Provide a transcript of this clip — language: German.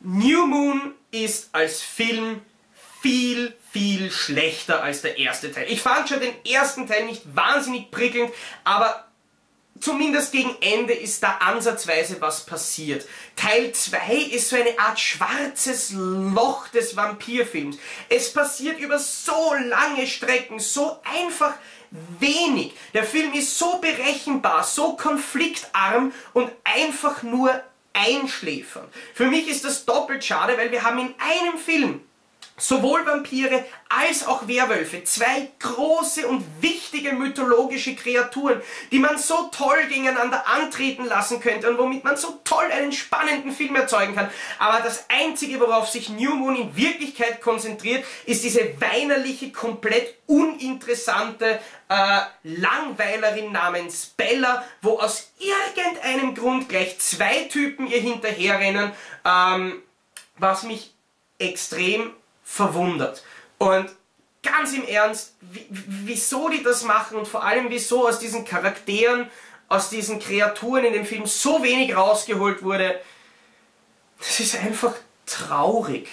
New Moon ist als Film viel, viel schlechter als der erste Teil. Ich fand schon den ersten Teil nicht wahnsinnig prickelnd, aber zumindest gegen Ende ist da ansatzweise was passiert. Teil 2 ist so eine Art schwarzes Loch des Vampirfilms. Es passiert über so lange Strecken, so einfach wenig. Der Film ist so berechenbar, so konfliktarm und einfach nur einschläfern. Für mich ist das doppelt schade, weil wir haben in einem Film sowohl Vampire als auch Werwölfe, zwei große und wichtige mythologische Kreaturen, die man so toll gegeneinander antreten lassen könnte und womit man so toll einen spannenden Film erzeugen kann. Aber das Einzige, worauf sich New Moon in Wirklichkeit konzentriert, ist diese weinerliche, komplett uninteressante äh, Langweilerin namens Bella, wo aus irgendeinem Grund gleich zwei Typen ihr hinterherrennen, ähm, was mich extrem verwundert. Und ganz im Ernst, wieso die das machen und vor allem wieso aus diesen Charakteren, aus diesen Kreaturen in dem Film so wenig rausgeholt wurde, das ist einfach traurig.